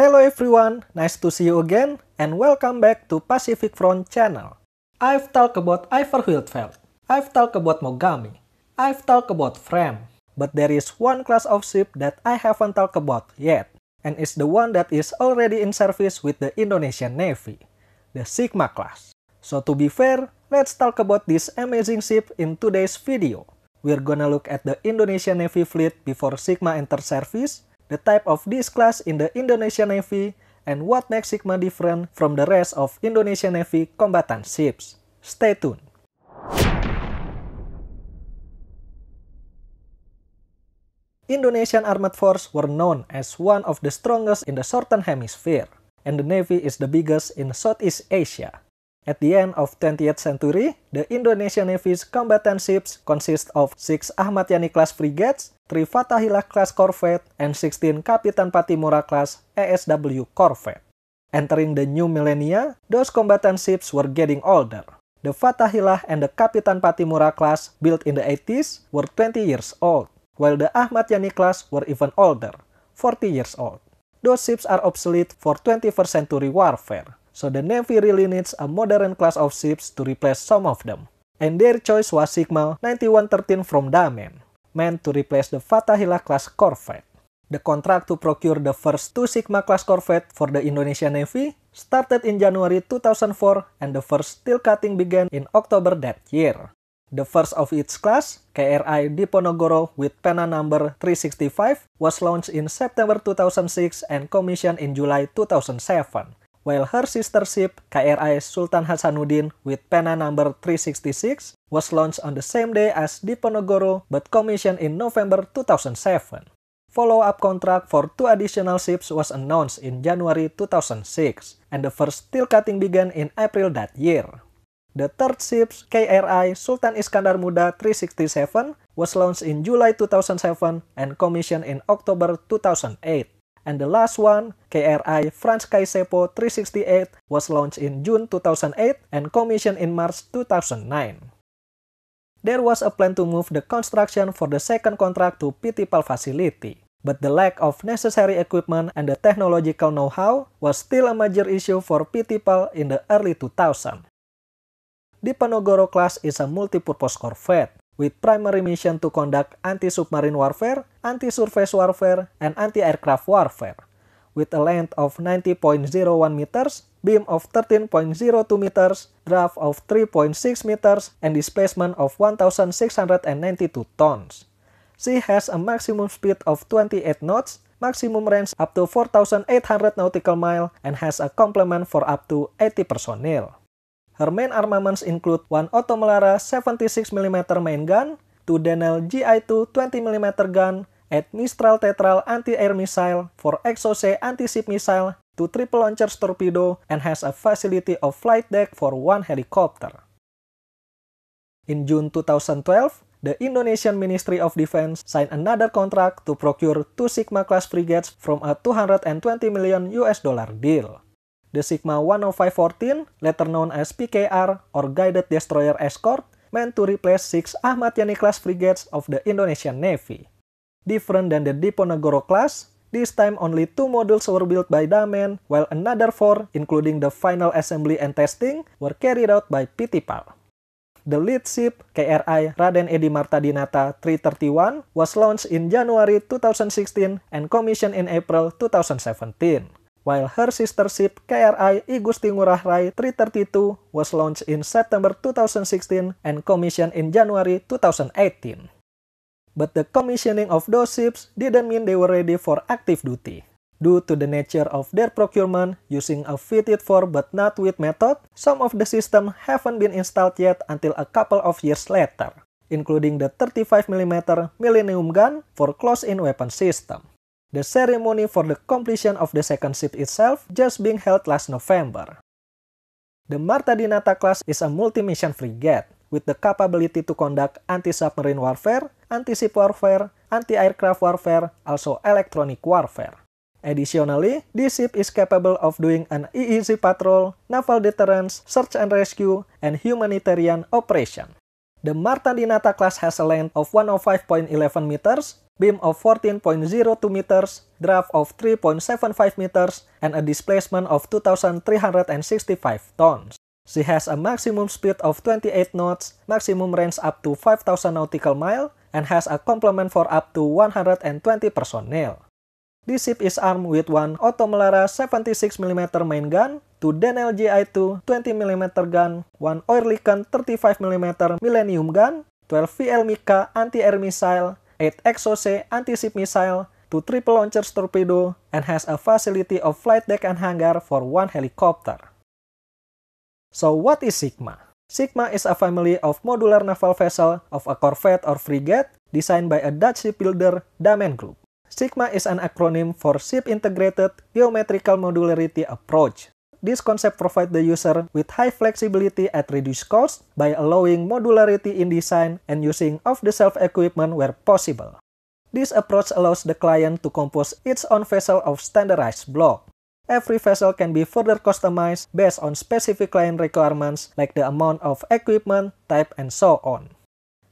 Hello everyone, nice to see you again and welcome back to Pacific Front channel. I've talked about Ivor Wildfeld, I've talked about Mogami, I've talked about Fram, but there is one class of ship that I haven't talked about yet, and it's the one that is already in service with the Indonesian Navy, the Sigma class. So to be fair, let's talk about this amazing ship in today's video. We're gonna look at the Indonesian Navy fleet before Sigma enters service, the type of this class in the Indonesian Navy, and what makes Sigma different from the rest of Indonesian Navy combatant ships. Stay tuned. Indonesian Armed Force were known as one of the strongest in the Southern Hemisphere, and the Navy is the biggest in Southeast Asia. At the end of 20th century, the Indonesian Navy's combatant ships consist of 6 Ahmad Yani class frigates, 3 Fatahillah class corvette, and 16 Kapitan Patimura class ASW corvette. Entering the new millennia, those combatant ships were getting older. The Fatahillah and the Kapitan Patimura class, built in the 80s, were 20 years old, while the Ahmad Yani class were even older, 40 years old. Those ships are obsolete for 21st century warfare so the Navy really needs a modern class of ships to replace some of them. And their choice was Sigma 9113 from Damen, meant to replace the Fatahillah class corvette. The contract to procure the first two Sigma class corvette for the Indonesian Navy started in January 2004 and the first steel cutting began in October that year. The first of its class, KRI Diponegoro with Pena number 365, was launched in September 2006 and commissioned in July 2007 while her sister ship KRI Sultan Hasanuddin with Pena number 366 was launched on the same day as Diponegoro but commissioned in November 2007. Follow-up contract for two additional ships was announced in January 2006, and the first steel cutting began in April that year. The third ship, KRI Sultan Iskandar Muda 367, was launched in July 2007 and commissioned in October 2008. And the last one, KRI Franz Kaisepo 368, was launched in June 2008 and commissioned in March 2009. There was a plan to move the construction for the second contract to Pitipal facility, but the lack of necessary equipment and the technological know-how was still a major issue for Pitipal in the early 2000s. Diponegoro class is a multi-purpose corvette with primary mission to conduct anti-submarine warfare, anti-surface warfare, and anti-aircraft warfare. With a length of 90.01 meters, beam of 13.02 meters, draft of 3.6 meters, and displacement of 1,692 tons. She has a maximum speed of 28 knots, maximum range up to 4,800 nautical mile, and has a complement for up to 80 personnel. Her main armaments include one Otto Melara 76mm main gun, two Denel GI-2 20mm gun, eight Mistral Tetral anti-air missile, four Exocet anti-ship missile, two triple launchers torpedo, and has a facility of flight deck for one helicopter. In June 2012, the Indonesian Ministry of Defense signed another contract to procure two Sigma class frigates from a 220 million US dollar deal. The Sigma 10514, later known as PKR or Guided Destroyer Escort, meant to replace six Ahmad Yani class frigates of the Indonesian Navy. Different than the Diponegoro class, this time only two modules were built by Damen, while another four, including the final assembly and testing, were carried out by Pitipal. The lead ship, KRI Raden Edi Martadinata 331, was launched in January 2016 and commissioned in April 2017 while her sister ship KRI Igusti Ngurah Rai 332 was launched in September 2016 and commissioned in January 2018. But the commissioning of those ships didn't mean they were ready for active duty. Due to the nature of their procurement using a fitted for but not with method, some of the system haven't been installed yet until a couple of years later, including the 35mm Millennium gun for close-in weapon system. The ceremony for the completion of the second ship itself just being held last November. The Marta Dinata class is a multi-mission frigate with the capability to conduct anti-submarine warfare, anti-ship warfare, anti-aircraft warfare, also electronic warfare. Additionally, this ship is capable of doing an EEZ patrol, naval deterrence, search and rescue, and humanitarian operation. The Marta Dinata class has a length of 105.11 meters, beam of 14.02 meters, draft of 3.75 meters, and a displacement of 2,365 tons. She has a maximum speed of 28 knots, maximum range up to 5,000 nautical mile, and has a complement for up to 120 personnel. This ship is armed with one Otto Melara 76mm main gun, two Denel GI2 20mm gun, one Oerlikon 35mm Millennium gun, 12 VL Mika anti-air missile, 8 XOC anti-ship missile, two triple launchers torpedo, and has a facility of flight deck and hangar for one helicopter. So what is Sigma? Sigma is a family of modular naval vessel of a corvette or frigate designed by a Dutch shipbuilder Damen Group. Sigma is an acronym for Ship Integrated Geometrical Modularity Approach. This concept provides the user with high flexibility at reduced cost by allowing modularity in design and using off-the-shelf equipment where possible. This approach allows the client to compose its own vessel of standardized block. Every vessel can be further customized based on specific client requirements like the amount of equipment, type, and so on.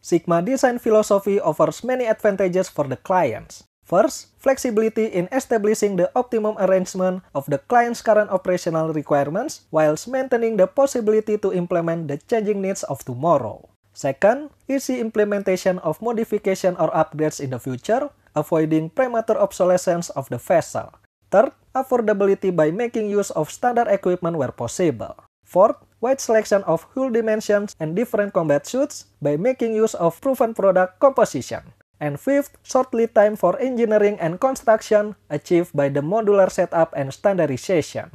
Sigma design philosophy offers many advantages for the clients. First, flexibility in establishing the optimum arrangement of the client's current operational requirements whilst maintaining the possibility to implement the changing needs of tomorrow. Second, easy implementation of modification or upgrades in the future, avoiding premature obsolescence of the vessel. Third, affordability by making use of standard equipment where possible. Fourth, wide selection of hull dimensions and different combat suits by making use of proven product composition. And fifth, short lead time for engineering and construction achieved by the modular setup and standardization.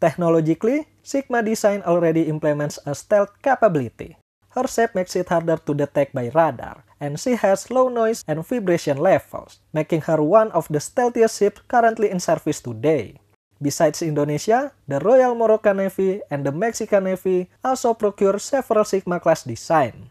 Technologically, Sigma Design already implements a stealth capability. Her shape makes it harder to detect by radar, and she has low noise and vibration levels, making her one of the stealthiest ships currently in service today. Besides Indonesia, the Royal Moroccan Navy and the Mexican Navy also procure several Sigma class design.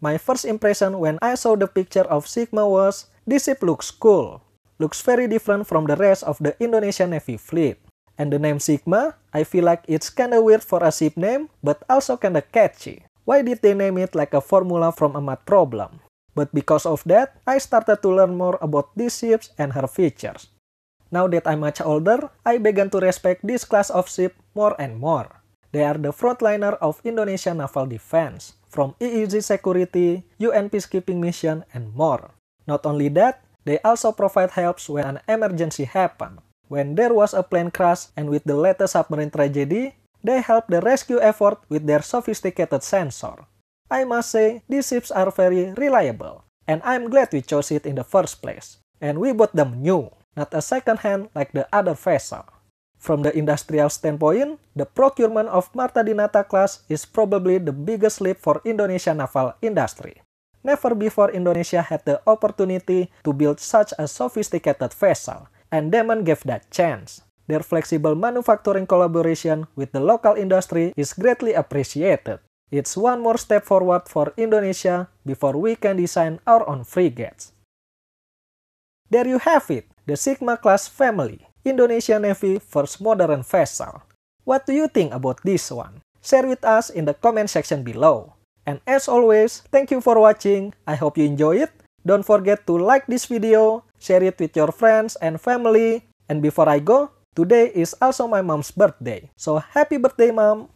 My first impression when I saw the picture of Sigma was, this ship looks cool. Looks very different from the rest of the Indonesian Navy fleet. And the name Sigma, I feel like it's kinda weird for a ship name, but also kinda catchy. Why did they name it like a formula from a math problem? But because of that, I started to learn more about these ships and her features. Now that I'm much older, I began to respect this class of ship more and more. They are the frontliner of Indonesian naval defense from EEZ security, UN peacekeeping mission, and more. Not only that, they also provide helps when an emergency happens. When there was a plane crash and with the latest submarine tragedy, they help the rescue effort with their sophisticated sensor. I must say, these ships are very reliable, and I'm glad we chose it in the first place. And we bought them new, not a second hand like the other vessel. From the industrial standpoint, the procurement of Marta Dinata class is probably the biggest leap for Indonesia naval industry. Never before Indonesia had the opportunity to build such a sophisticated vessel, and Daman gave that chance. Their flexible manufacturing collaboration with the local industry is greatly appreciated. It's one more step forward for Indonesia before we can design our own frigates. There you have it, the Sigma class family. Indonesia Navy first modern vessel. What do you think about this one? Share with us in the comment section below. And as always, thank you for watching. I hope you enjoy it. Don't forget to like this video, share it with your friends and family. And before I go, today is also my mom's birthday. So happy birthday mom!